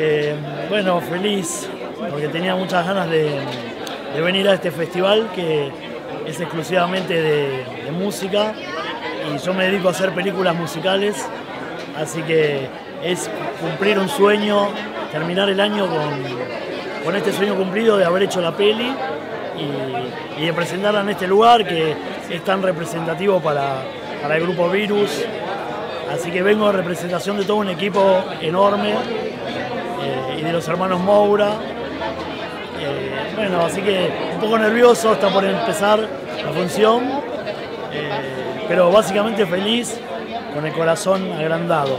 Eh, bueno, feliz, porque tenía muchas ganas de, venir a este festival que es exclusivamente de, música y yo me dedico a hacer películas musicales, así que es cumplir un sueño, terminar el año con, este sueño cumplido de haber hecho la peli y, de presentarla en este lugar que es tan representativo para, para el grupo Virus. Así que vengo en representación de todo un equipo enorme y de los hermanos Moura. Eh, bueno, así que un poco nervioso, está por empezar la función, eh, pero básicamente feliz con el corazón agrandado.